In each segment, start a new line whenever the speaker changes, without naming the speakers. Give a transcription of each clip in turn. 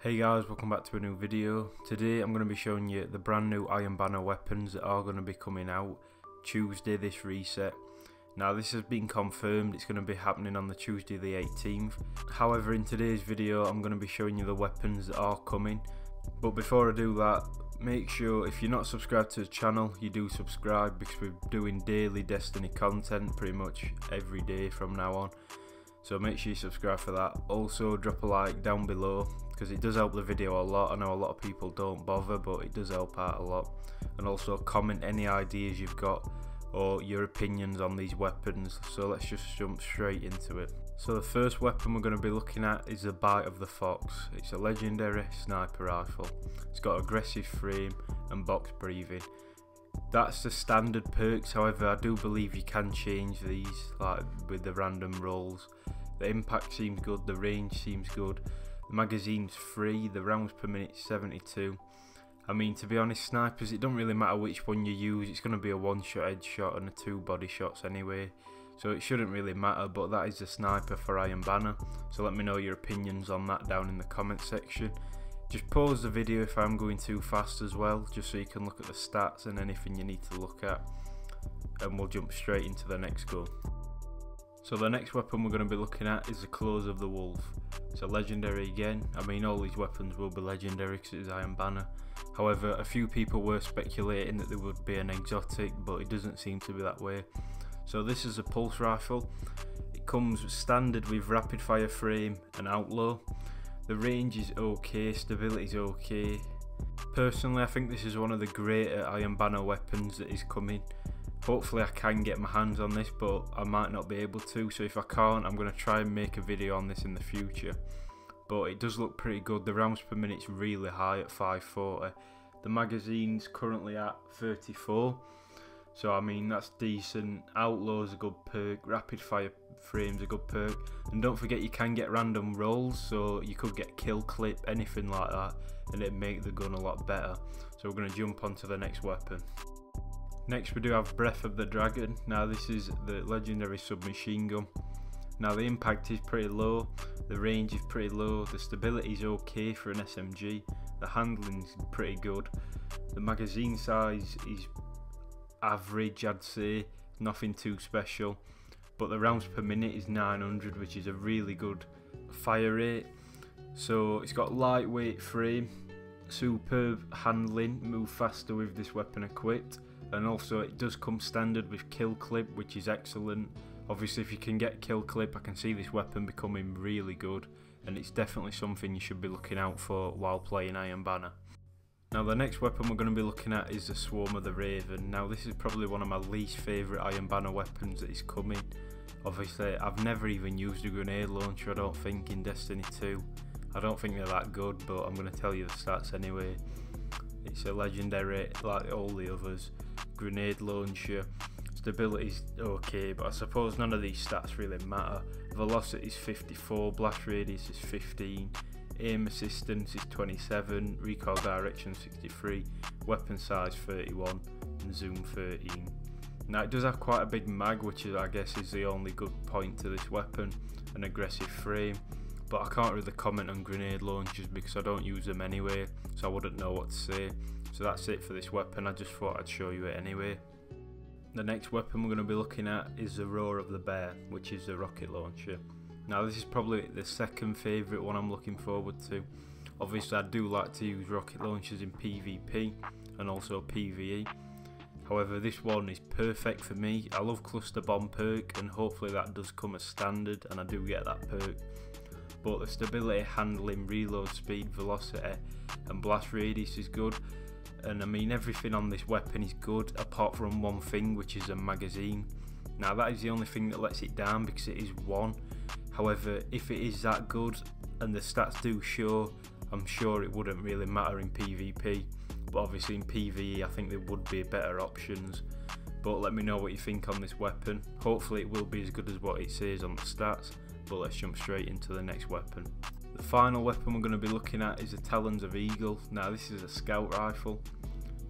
Hey guys, welcome back to a new video. Today I'm going to be showing you the brand new Iron Banner weapons that are going to be coming out Tuesday this reset. Now this has been confirmed, it's going to be happening on the Tuesday the 18th. However in today's video I'm going to be showing you the weapons that are coming. But before I do that, make sure if you're not subscribed to the channel you do subscribe because we're doing daily Destiny content pretty much every day from now on. So make sure you subscribe for that. Also drop a like down below because it does help the video a lot. I know a lot of people don't bother but it does help out a lot. And also comment any ideas you've got or your opinions on these weapons. So let's just jump straight into it. So the first weapon we're going to be looking at is the Bite of the Fox. It's a legendary sniper rifle. It's got aggressive frame and box breathing. That's the standard perks, however I do believe you can change these like with the random rolls. The impact seems good, the range seems good, the magazine's free, the rounds per minute 72. I mean to be honest snipers it don't really matter which one you use, it's going to be a one shot headshot and a two body shots anyway. So it shouldn't really matter but that is the sniper for Iron Banner. So let me know your opinions on that down in the comment section. Just pause the video if I'm going too fast as well, just so you can look at the stats and anything you need to look at. And we'll jump straight into the next gun. So the next weapon we're going to be looking at is the Claws of the Wolf. It's a legendary again, I mean all these weapons will be legendary because it's Iron Banner. However, a few people were speculating that there would be an exotic, but it doesn't seem to be that way. So this is a pulse rifle. It comes standard with rapid fire frame and outlaw. The range is okay, stability is okay. Personally, I think this is one of the greater Iron Banner weapons that is coming. Hopefully I can get my hands on this, but I might not be able to. So if I can't, I'm going to try and make a video on this in the future. But it does look pretty good. The rounds per minute is really high at 540. The magazine's currently at 34. So I mean that's decent. Outlaw's a good perk. Rapid fire frame's a good perk. And don't forget you can get random rolls, so you could get kill clip, anything like that, and it'd make the gun a lot better. So we're gonna jump onto the next weapon. Next we do have Breath of the Dragon. Now this is the legendary submachine gun. Now the impact is pretty low, the range is pretty low, the stability is okay for an SMG, the handling's pretty good, the magazine size is average I'd say, nothing too special, but the rounds per minute is 900 which is a really good fire rate. So it's got lightweight frame, superb handling, move faster with this weapon equipped, and also it does come standard with kill clip which is excellent. Obviously if you can get kill clip I can see this weapon becoming really good and it's definitely something you should be looking out for while playing Iron Banner. Now the next weapon we're going to be looking at is the Swarm of the Raven. Now this is probably one of my least favourite Iron Banner weapons that is coming. Obviously I've never even used a grenade launcher I don't think in Destiny 2. I don't think they're that good but I'm going to tell you the stats anyway. It's a legendary like all the others. Grenade launcher. Stability's okay but I suppose none of these stats really matter. Velocity is 54, blast radius is 15, aim assistance is 27, recoil direction 63, weapon size 31 and zoom 13. Now it does have quite a big mag which is, I guess is the only good point to this weapon, an aggressive frame but I can't really comment on grenade launchers because I don't use them anyway so I wouldn't know what to say. So that's it for this weapon, I just thought I'd show you it anyway. The next weapon we're going to be looking at is the Roar of the Bear which is the rocket launcher. Now this is probably the second favourite one I'm looking forward to. Obviously I do like to use rocket launchers in PvP and also PvE. However this one is perfect for me. I love cluster bomb perk and hopefully that does come as standard and I do get that perk. But the stability, handling, reload speed, velocity and blast radius is good. And I mean everything on this weapon is good apart from one thing which is a magazine. Now that is the only thing that lets it down because it is one However, if it is that good and the stats do show, I'm sure it wouldn't really matter in PvP. But obviously in PvE, I think there would be better options. But let me know what you think on this weapon. Hopefully it will be as good as what it says on the stats. Let's jump straight into the next weapon. The final weapon we're going to be looking at is the Talons of Eagle. Now this is a scout rifle.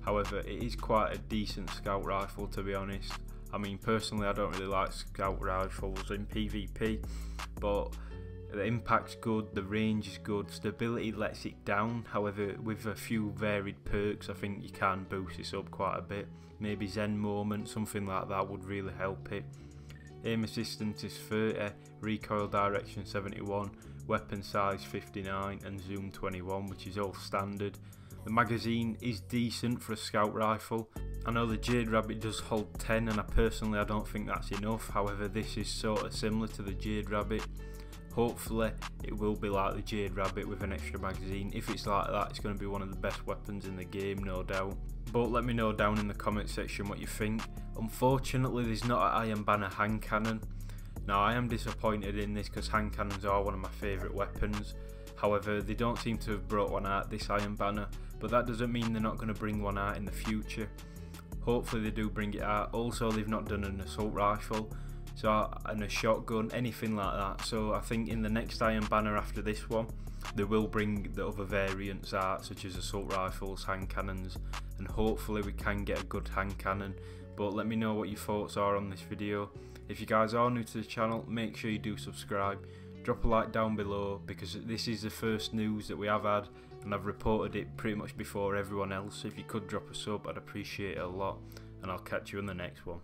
However, it is quite a decent scout rifle to be honest. I mean, personally, I don't really like scout rifles in PvP, but the impact's good, the range is good, stability lets it down. However, with a few varied perks, I think you can boost this up quite a bit. Maybe Zen Moment, something like that would really help it. Aim assistance is 30, recoil direction 71, weapon size 59, and zoom 21, which is all standard. The magazine is decent for a scout rifle. I know the Jade Rabbit does hold 10 and I personally I don't think that's enough. However, this is sort of similar to the Jade Rabbit. Hopefully it will be like the Jade Rabbit with an extra magazine. If it's like that, it's going to be one of the best weapons in the game, no doubt. But let me know down in the comment section what you think. Unfortunately, there's not an Iron Banner hand cannon. Now, I am disappointed in this because hand cannons are one of my favourite weapons. However, they don't seem to have brought one out this Iron Banner, but that doesn't mean they're not going to bring one out in the future. Hopefully they do bring it out. Also, they've not done an assault rifle, so and a shotgun, anything like that. So I think in the next Iron Banner after this one, they will bring the other variants out, such as assault rifles, hand cannons, and hopefully we can get a good hand cannon. But let me know what your thoughts are on this video. If you guys are new to the channel, make sure you do subscribe. Drop a like down below because this is the first news that we have had and I've reported it pretty much before everyone else. So if you could drop a sub, I'd appreciate it a lot. And I'll catch you in the next one.